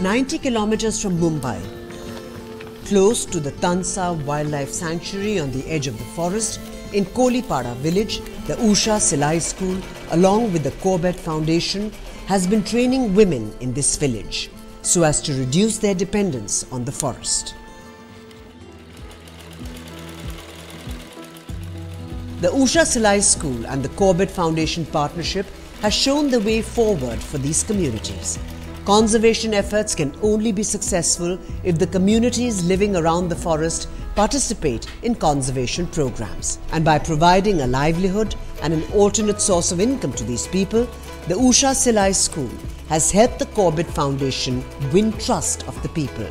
90 kilometers from Mumbai, close to the Tansa Wildlife Sanctuary on the edge of the forest, in Kolipada village, the Usha Silai School, along with the Corbett Foundation, has been training women in this village so as to reduce their dependence on the forest. The Usha Silai School and the Corbett Foundation partnership has shown the way forward for these communities. Conservation efforts can only be successful if the communities living around the forest participate in conservation programs. And by providing a livelihood and an alternate source of income to these people, the Usha Silai School has helped the Corbett Foundation win trust of the people